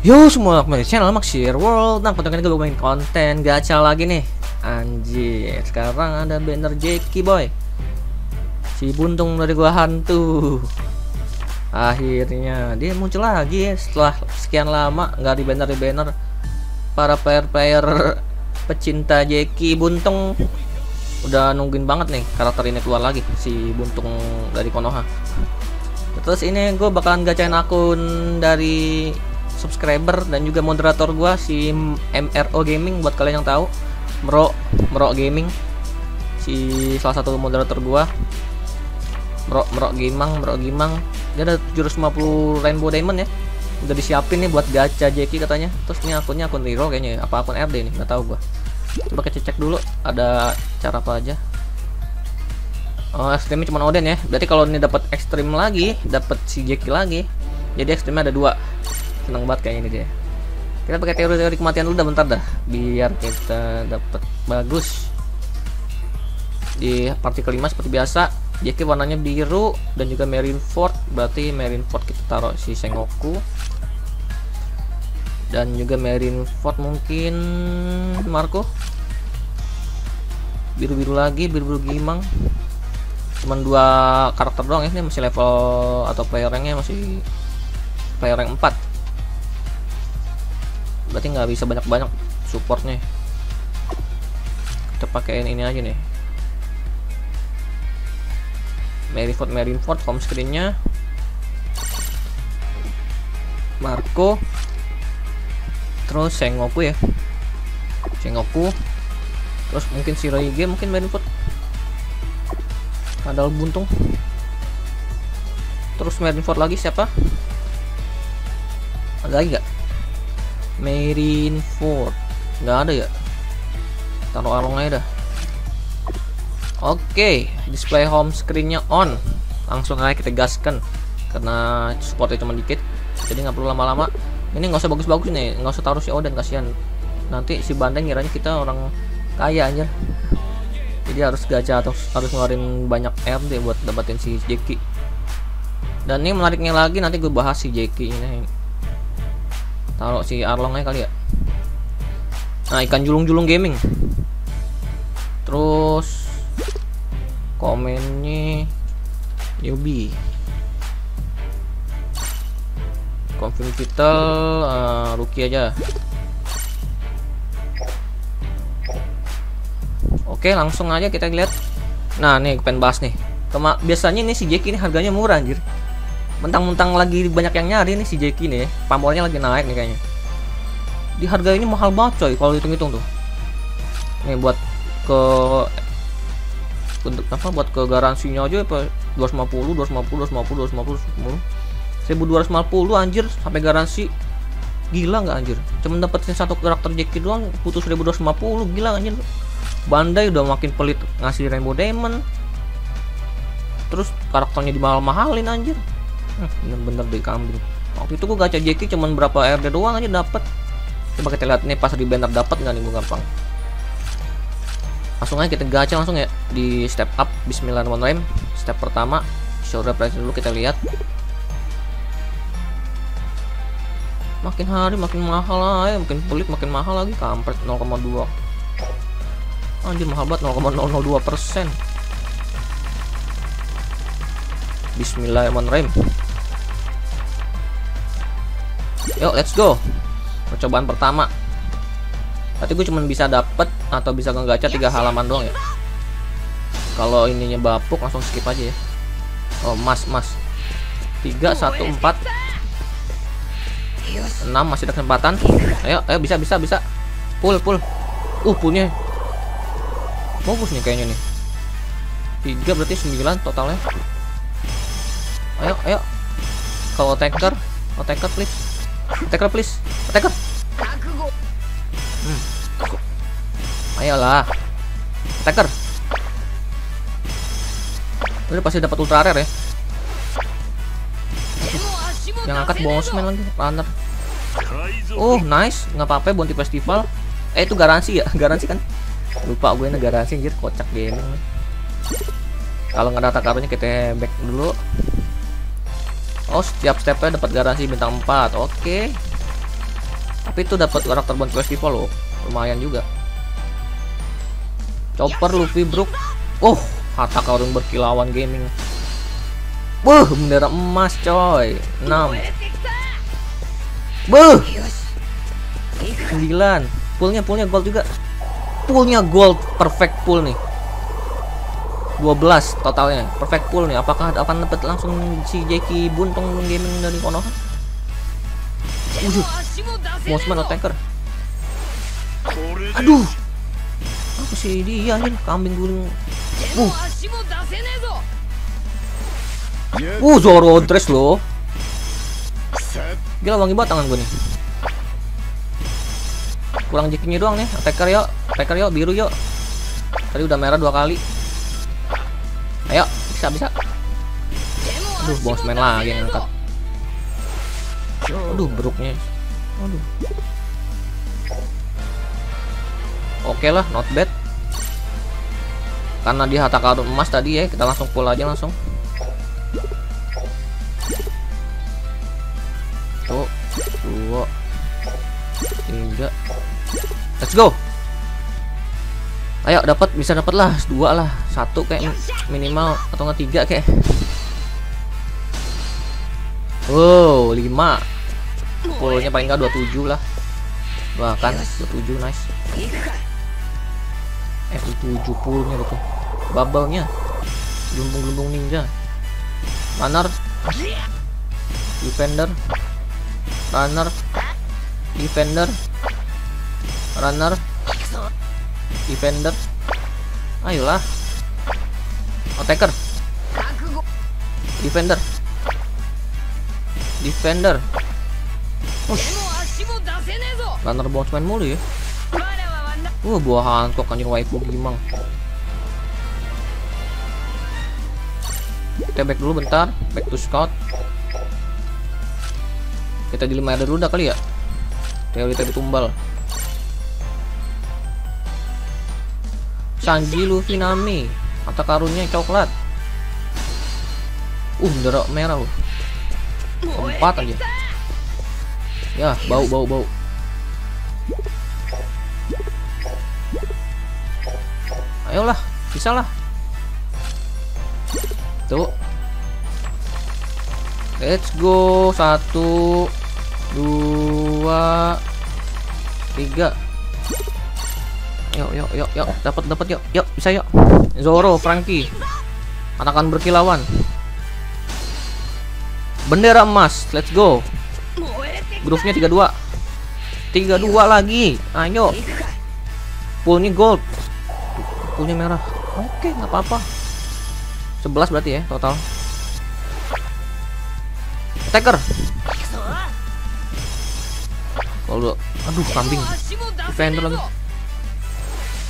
Yo semua kembali channel Maxir World. Nah konten ini gue main konten gacha lagi nih. Anjir Sekarang ada banner Jackie boy. Si buntung dari gua hantu. Akhirnya dia muncul lagi Setelah sekian lama nggak di banner di banner. Para player-player pecinta Jackie buntung Udah nungguin banget nih karakter ini keluar lagi Si buntung dari Konoha. Terus ini gue bakalan gacain akun dari subscriber dan juga moderator gua si MRO Gaming buat kalian yang tahu. Mro Mro Gaming. Si salah satu moderator gua. Mro Mro Gimang Mro Gimang. Dia ada 750 Rainbow Diamond ya. Udah disiapin nih buat gacha Jeki katanya. Terus ini akunnya akun Riro kayaknya ya apa akun RD nih nggak tahu gua. Coba kita cek dulu ada cara apa aja. Oh, ekstrimnya cuma Oden ya. Berarti kalau ini dapat ekstrim lagi, dapat si Jeki lagi. Jadi ekstrimnya ada dua seneng banget kayaknya ini dia kita pakai teori-teori kematian dulu dah bentar dah. Biar kita dapat bagus. Di partikel 5 seperti biasa. Jackie warnanya biru dan juga Marineford. Berarti Marineford kita taruh si Sengoku. Dan juga Marineford mungkin Marco. Biru-biru lagi biru-biru Gimang. Cuman dua karakter doang ya ini masih level atau player ranknya masih player rank 4 berarti nggak bisa banyak-banyak supportnya. Kita pakaiin ini aja nih. Marineford Marineford home screennya. Marco. Terus Sengoku ya. Sengoku. Terus mungkin si Roige mungkin Marineford. Padahal buntung. Terus Marineford lagi siapa? Ada lagi gak Marineford nggak ada ya? Taruh arong aja dah. Oke okay, display home screennya on. Langsung aja kita gaskan. Karena supportnya cuma dikit jadi nggak perlu lama-lama. Ini nggak usah bagus-bagus nih nggak usah taruh si Oden kasihan. Nanti si bandeng ngiranya kita orang kaya aja jadi harus gacha atau harus ngeluarin banyak RD buat dapetin si Jeki dan ini menariknya lagi nanti gue bahas si Jeki ini taruh si Arlong aja kali ya. Nah ikan julung-julung gaming. Terus komennya Yubi confirm kita uh, rookie aja. Oke langsung aja kita lihat. Nah nih pengen bahas nih. Kema biasanya ini si Jackie ini harganya murah anjir mentang-mentang lagi banyak yang nyari nih si Jackie nih pamornya lagi naik nih kayaknya. Di harga ini mahal banget coy kalau hitung-hitung tuh. Nih buat ke untuk apa buat ke garansinya aja apa 250 250 250 250 250 1250 anjir sampai garansi. Gila nggak anjir? Cuma dapetin satu karakter Jackie doang putus 1250 gila anjir. Bandai udah makin pelit ngasih Rainbow Diamond. Terus karakternya dimahal-mahalin anjir bener-bener di kambing. Waktu itu gue gacha Jackie cuman berapa RD doang aja dapat coba kita lihat nih pas di banner dapat nggak nih gue gampang. Langsung aja kita gacha langsung ya. Di step up Bismillahirrahmanirrahim. Step pertama shoulder press dulu kita lihat. Makin hari makin mahal lah ya makin pelit makin mahal lagi kampret 0,2 anjir mahal banget 0,002 persen. Bismillahirrahmanirrahim Yuk let's go. Percobaan pertama. Berarti gue cuma bisa dapet Atau bisa ngegacha tiga halaman doang ya? Kalau ininya bapuk langsung skip aja ya. Oh mas mas. 3 1 4 6 masih ada kesempatan. Ayo ayo bisa bisa bisa. Pull pull Uh pullnya Bagus nih kayaknya nih. 3 berarti 9 totalnya. Ayo ayo. Kalau tanker Kalau tanker please Attacker please. Attacker. Hmm. Ayolah. Attacker. Udah pasti dapat ultra rare ya. Yang angkat bosman lagi, runner. Oh, nice. Nggak apa-apa Bounty Festival. Eh, itu garansi ya? Garansi kan? Lupa gue ini garansi anjir, kocak gaming. Kalau nggak data kartunya kita back dulu. Oh, setiap stepnya dapat garansi bintang 4. Oke. tapi itu dapat karakter bond festival loh lumayan juga. Chopper Luffy Brook. Oh harta karun berkilauan gaming. Buh, bendera emas coy. 6 Buh 9 Poolnya, poolnya gold juga. Poolnya gold, perfect pool nih 12 totalnya Perfect pool nih, apakah akan dapat langsung si Jackie buntung gaming dari Konoha? Wujuh Mossman attacker Aduh Apa sih dia nih, kambing guling Uh Uh, Zoro dress loh. Gila wangi banget tangan gue nih. Kurang jikinya doang nih. Attacker yuk, attacker yuk, biru yuk. Tadi udah merah dua kali. Ayo, bisa bisa. Aduh, bos main lagi yang angkat. Aduh, beruknya. Aduh. Oke lah, not bad. Karena di harta karun emas tadi ya, kita langsung pull aja langsung. satu dua tiga let's go ayo dapat bisa dapat lah. Dua lah. Satu kayak minimal atau nggak tiga kayak. Wow lima. Pullnya paling nggak 27 lah. Bahkan 27 nice. Eh 70 nya itu. Bubble nya gelembung-gelembung ninja. Manar defender. Runner. Defender. Runner defender ayolah attacker defender defender Ush. runner bounceman mulu ya Wah, buah hantu anjir waifu gimang. Kita back dulu bentar, back to scout. Kita di lima dulu dah kali ya. Teori tadi tumbal. Sanji Luffy Nami. Mata karunnya coklat. Uh, bendera merah loh. Empat aja. Ya, bau bau bau. Ayolah, bisa lah. Tuh. Let's go. Satu, dua tiga yuk yuk yuk yuk. Dapat dapat yuk. Yuk bisa yuk. Zoro Frankie akan berkilauan. Bendera emas. Let's go. Groove-nya 32 32 lagi. Ayo. Poolnya gold. Poolnya merah. Oke nggak apa-apa. 11 berarti ya total. Attacker. Kalau aduh kambing. Defender lagi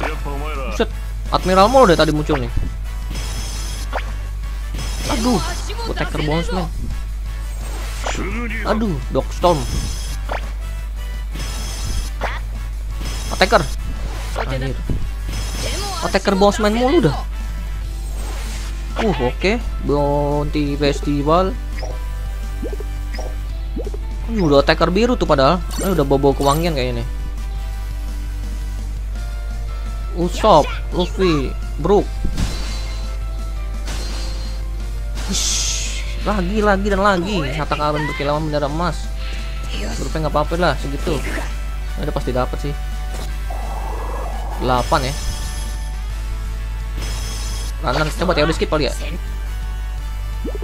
Buset, Admiral Mall udah tadi muncul nih. Aduh attacker bonus man aduh dog storm. Attacker. Anjir. Attacker man mulu dah. Uh oke. Okay. bounty festival. Ini udah attacker biru tuh padahal. Ini udah bobo kewangian kayaknya nih. Usop, Luffy, Brook. lagi lagi dan lagi. Kata kalian berkilauan bendera emas. Grupnya nggak apa-apa lah segitu. Ini udah pasti dapat sih. 8 ya. Runner coba teori skip kali ya.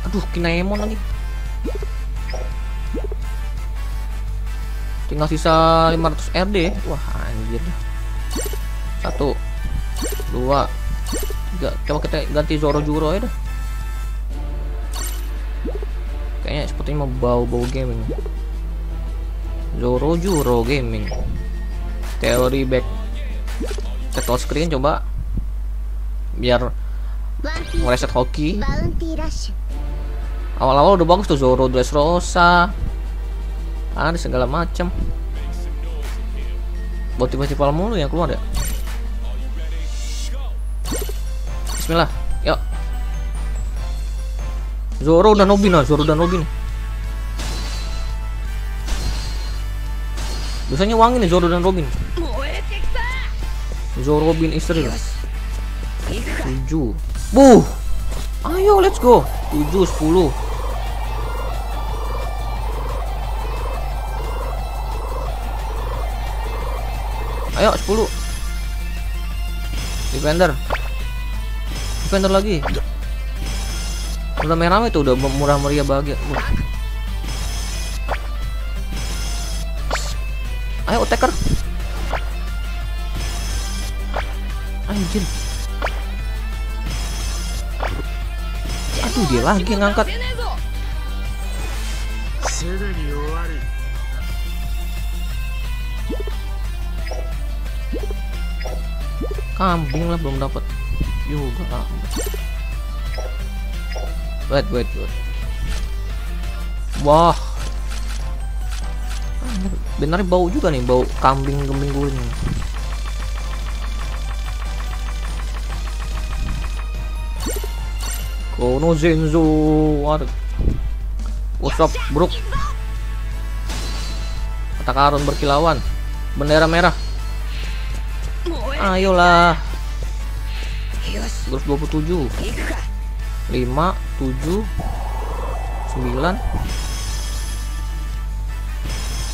Aduh, Kinaemon lagi. tinggal sisa 500 RD wah anjir satu dua. Tiga. Coba kita ganti Zoro Juro ya dah. Kayaknya sepertinya mau bau-bau gaming. Zoro Juro gaming. Teori back. Title screen coba. Biar reset hoki. Awal-awal udah bagus tuh Zoro Dressrosa ada segala macam. Buat tiba-tiba mulu yang keluar ya Bismillah. Yuk. Zoro dan Nobin lah Zoro dan Nobin biasanya wangi nih Zoro dan Robin. Zoro Robin istri. 7 Buh. Ayo let's go. 7 10 Ayo 10 Defender Defender lagi. Udah merah itu udah murah meriah bahagia. Ayo attacker Anjir. Aduh dia lagi ngangkat. Kambing lah belum dapat juga. Wait wait wait. Wah. Benar bau juga nih bau kambing kambing guling Kono Zenzo What's up bro? Kata karun berkilauan Bendera merah. Ayolah terus 27 5 7 9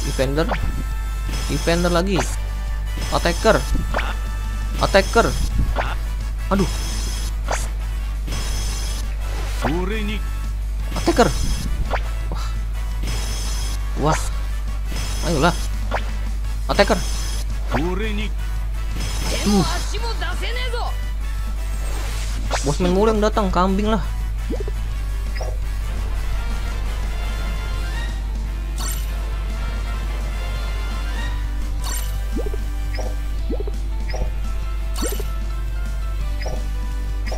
defender. Defender lagi. Attacker. Attacker. Aduh. Attacker. Wah. Wah. Ayolah. Attacker. Uh. Bosman mulu yang datang, kambing lah.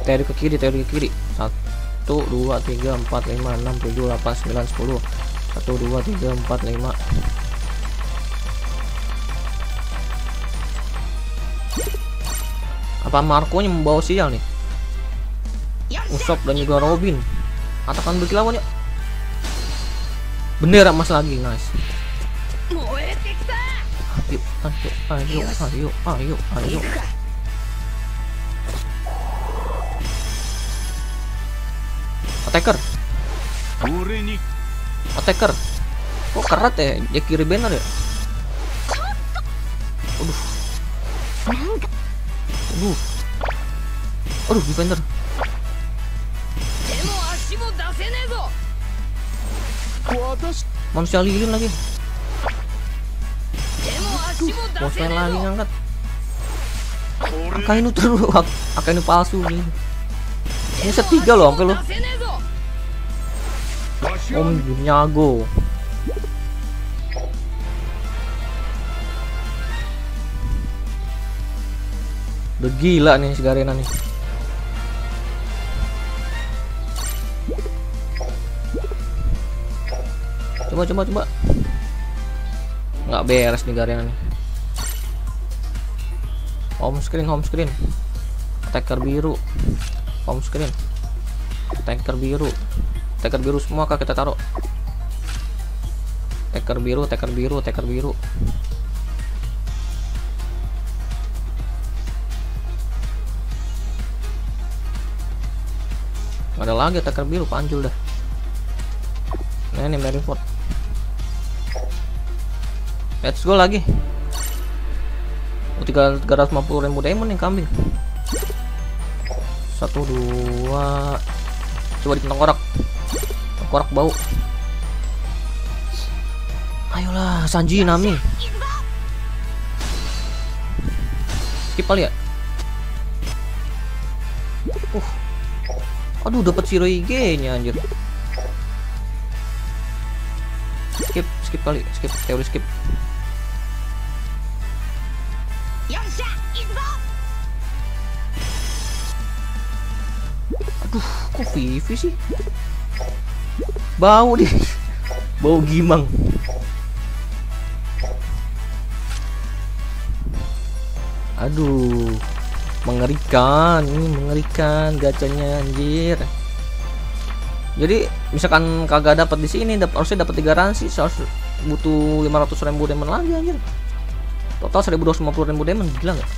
Teori ke kiri, teori ke kiri. Satu, dua, tiga, empat, lima, enam, tujuh, delapan, sembilan, sepuluh. Satu, dua, tiga, empat, lima. Apa Marco nya membawa sial nih? Usop dan juga Robin. Atakan berkilauan ya. Bendera mas lagi guys. Ayo, ayo, ayo, ayo, ayo, ayo. Attacker. Attacker. Kok kerat ya? Dia kiri banner ya? Aduh. Aduh. Aduh, defender. Manusia lilin lagi. Bosnya lagi ngangkat. Akainu terus, Akainu palsu nih. Ini setiga loh, sampai lo. Om Nyago. Udah gila nih si Garena nih. Coba coba coba. Nggak beres nih Garena nih. Home screen, home screen. Attacker biru. Home screen. Attacker biru. Attacker biru semua kak kita taruh. Attacker biru, attacker biru, attacker biru. ada lagi attacker biru panjul dah nah ini Maryford let's go lagi. Oh, 350 ribu diamond nih kambing. Satu dua. Coba di tengkorak tengkorak bau. Ayolah Sanji Nami. Skip kali ya? Uh. Aduh dapat zero IG nya anjir. Skip, skip kali, skip, teori skip. Vivi sih? Bau deh. Bau gimang. Aduh mengerikan. Ini mengerikan gacanya anjir. Jadi misalkan kagak dapat di sini dap harusnya dapat di garansi harus butuh 500 ribu diamond lagi anjir. Total 1250 ribu diamond. Gila nggak?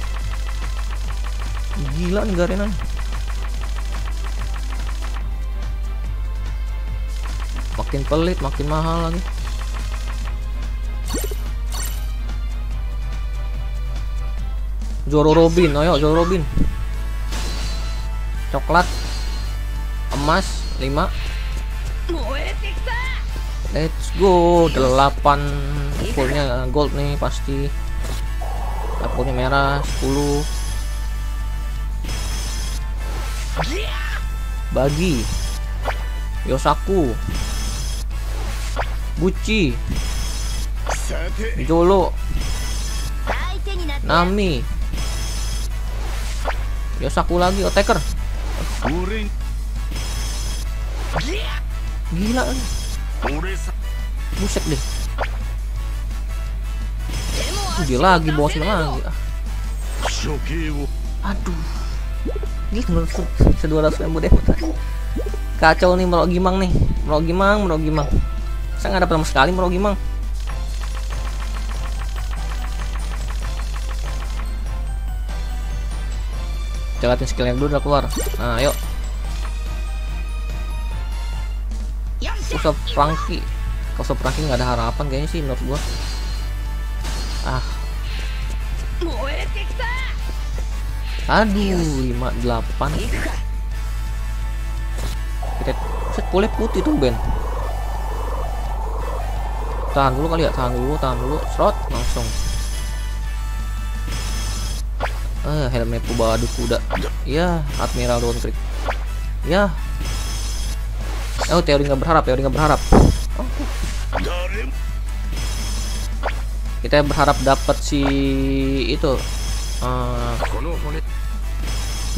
Gila nih Garena makin pelit makin mahal lagi. Zoro Robin ayo Zoro Robin. Coklat emas 5 let's go. 8 fullnya gold nih pasti. Dapurnya merah 10 bagi. Yosaku Buci Jolo. Nami. Yosaku lagi Otaker Gila. Buset deh. Dia lagi bosnya lagi. Ah. Aduh. Gila sedua ratus ribu deh Kacau nih Merok Gimang nih. Merok Gimang Merok Gimang Saya nggak dapat sama sekali Merok Gimang. Cobain skillnya dulu udah keluar. Nah ayo. Usap Franky. Kalau Franky nggak ada harapan kayaknya sih menurut gua. Ah. Aduh 58 Kita set boleh putih tuh Ben Tahan dulu kali ya Tahan dulu Tahan dulu Serot Langsung Eh, helmnya badut kuda. Ya, Admiral Dawn Creek. Ya. Oh, teori nggak berharap, teori nggak berharap. Kita berharap dapat si itu. Uh,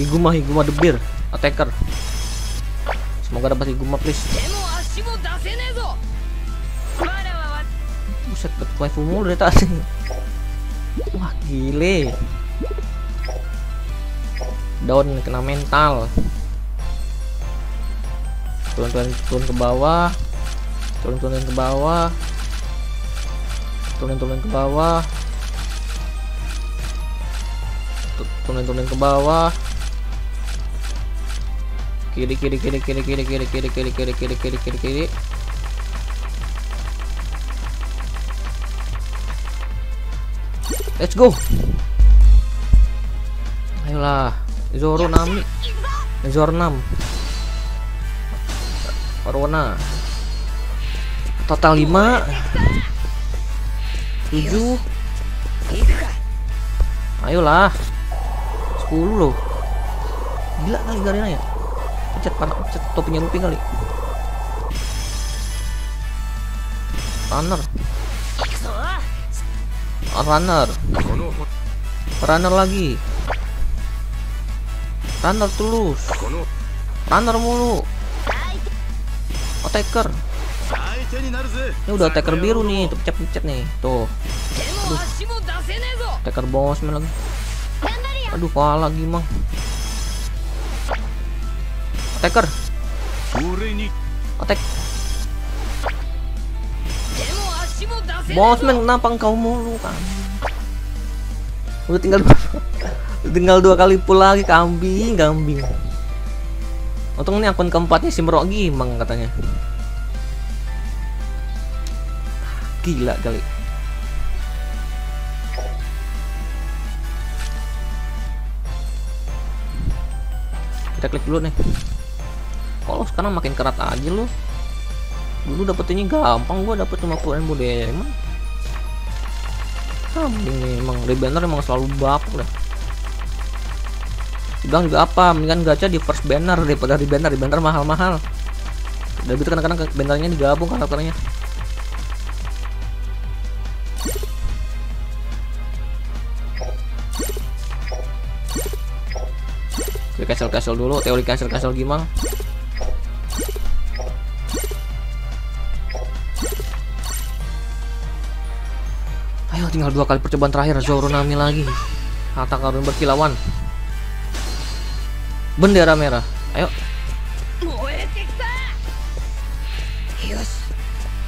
Higuma, Higuma Beer, attacker. Semoga dapat Higuma please. Buset, dapat waifu mulu dari tadi. Wah, gile down kena mental turun turun ke bawah turun turun ke bawah turun turun ke bawah turun turun ke bawah kiri kiri kiri kiri kiri kiri kiri kiri kiri kiri kiri kiri kiri let's go. Ayolah Zoro Nami. Zoro 6 Corona. Total 5 7 ayolah. 10 loh. Gila kali Garena ya? Pencet panak pencet topinya Luffy kali. Runner runner. Runner lagi. Runner tulus. Runner mulu. Attacker ini udah attacker biru nih tuh pencet-pencet nih. Tuh. Aduh. Attacker bosman lagi aduh kalah lagi mang attacker attack bosman kenapa engkau mulu kan udah tinggal tinggal dua kali pull lagi kambing kambing. Untung ini akun keempatnya si Merok Gimang katanya. Gila kali. Kita klik dulu nih. Kalau sekarang makin kerat aja loh dulu dapetinnya gampang gua dapet 50 ribu diamond kambing nih emang rebanner emang selalu bakal deh bilang juga apa mendingan gacha di first banner daripada di banner di banner mahal-mahal. Udah gitu kadang-kadang bannernya digabung karakternya. Oke, cancel cancel dulu teori cancel cancel gimana tinggal dua kali percobaan terakhir Zoro Nami lagi. Harta karun berkilauan. Bendera merah. Ayo.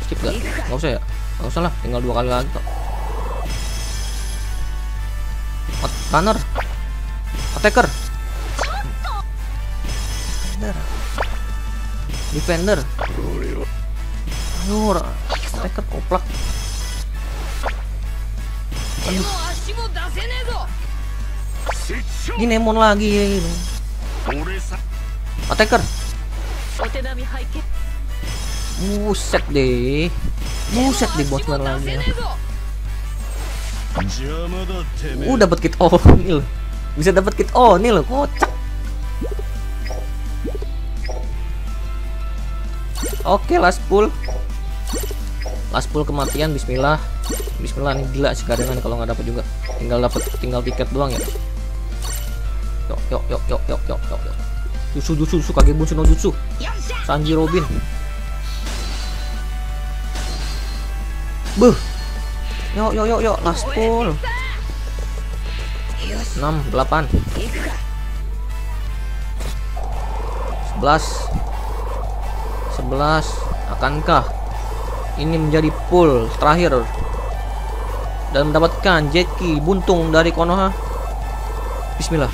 Skip gak? gak usah ya? gak usah lah tinggal dua kali lagi kok. Runner. Attacker. Defender. Defender. Ayo attacker koplak ini Nemon lagi. Ya, Attacker. Buset deh. Buset deh buat lagi. Uh dapat kit oh nil. Bisa dapat kit oh nil kocak. Oke, okay, last pull. Last pull kematian bismillah. Bismillah nih gila sih kadang kalau nggak dapat juga. Tinggal dapat tinggal tiket doang ya. yuk yuk yuk yuk yuk yuk yuk yuk Jutsu jutsu jutsu kage bunsu no jutsu. Sanji Robin. Buh Yuk yuk yuk yuk last pull. 6 8 11 11 akankah ini menjadi pull terakhir. Dan mendapatkan Jetki buntung dari Konoha. Bismillah.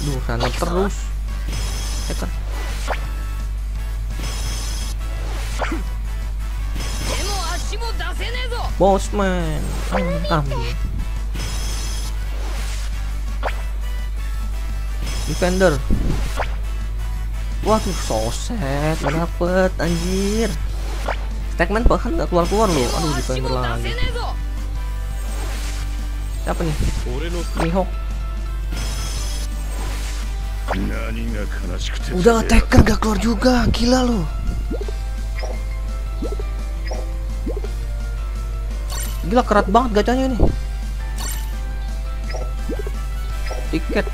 Aduh sana terus. Ya kan? Eter. Bosman Antam Defender. Waduh, soset, gak dapet, anjir. Stagman bahkan gak keluar-keluar loh. Aduh, defender lagi. Siapa nih? Mihawk. Udah attacker gak keluar juga, gila lo. Gila kerat banget gacanya ini. Tiket.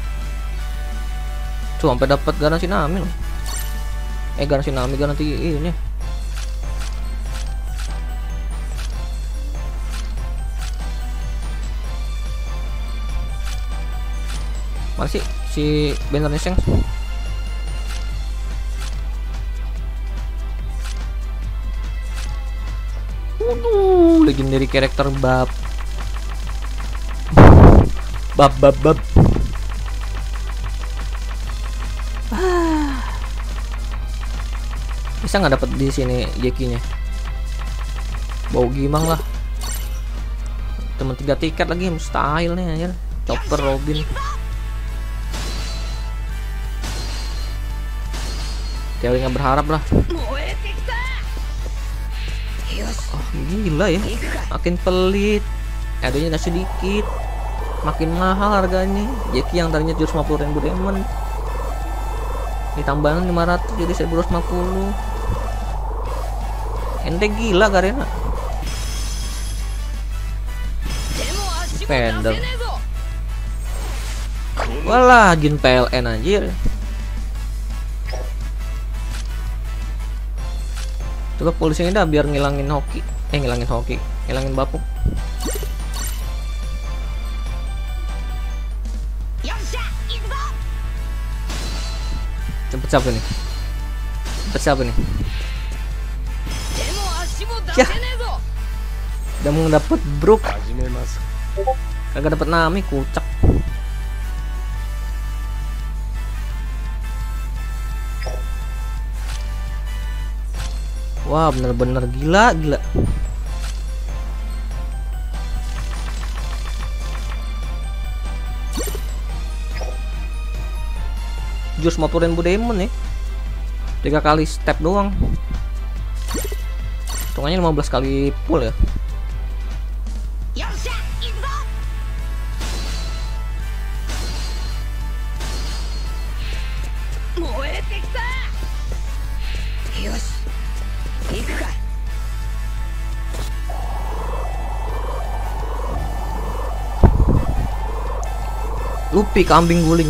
Cuma sampai dapet garansi namin loh. Eh garansi Nami garansi ini Mana sih si banner Niseng? Waduh, legendary karakter bab. Bab bab bab. bisa nggak dapat di sini jekinya bau gimang lah. Temen tiga tiket lagi mustahil nih anjir. Chopper robin. Teori nggak berharap lah. Oh, gila ya. Makin pelit. Adanya nggak sedikit makin mahal harganya. Jeki yang tadinya 750 ribu diamond. Ditambahin 500 jadi 1250 Ente gila Garena Pendel. Walah, jin PLN anjir. Coba polisinya dah biar ngilangin hoki. Eh ngilangin hoki, ngilangin bapuk. Cepet siapa nih? Cepet siapa nih? ya. Udah mau dapet Brook kagak dapet Nami kucak wah bener-bener gila gila. Jus motorin bu demon nih ya. tiga kali step doang hitungannya 15 kali pull ya? Lupi kambing guling.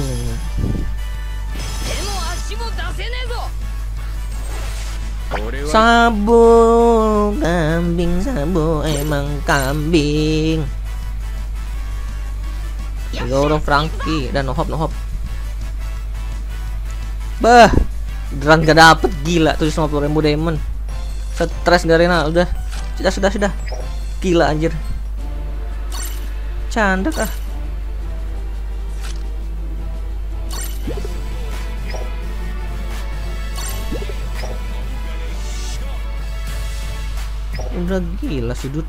Sabo kambing Sabo emang kambing. Goro Frankie dan Nohop Nohop. Bah Beneran gak dapet gila 750 ribu diamond. Stres Garena udah. Sudah sudah sudah. Gila anjir. Canda kah udah gila sih dude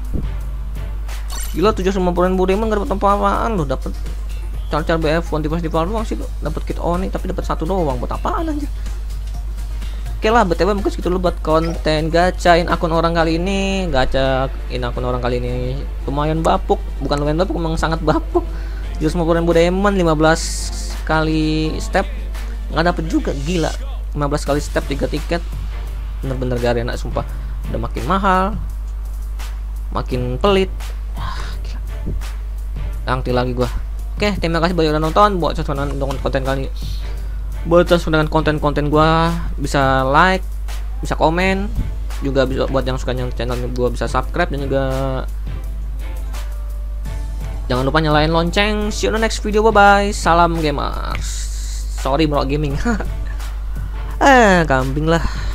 gila 750 ribu diamond gak dapet apa-apaan lo dapet car-car BF1 di festival doang sih lo dapet kit Oni tapi dapet satu doang. Buat apaan anjir? Oke lah, btw mungkin segitu dulu buat konten gacain akun orang kali ini. Gacain akun orang kali ini. Lumayan bapuk. Bukan lumayan bapuk, memang sangat bapuk. 150 ribu diamond 15 kali step. Nggak dapet juga, gila. 15 kali step 3 tiket. Bener-bener gak enak sumpah. Udah makin mahal Makin pelit. Angti lagi gua Oke, terima kasih banyak udah nonton buat sesuatu dengan konten kali buat sesuatu dengan konten-konten gua bisa like, bisa komen, juga bisa buat yang suka yang channel gua bisa subscribe dan juga jangan lupa nyalain lonceng. See you on the next video. Bye bye. Salam gamers. Sorry bro gaming. eh, kambing lah.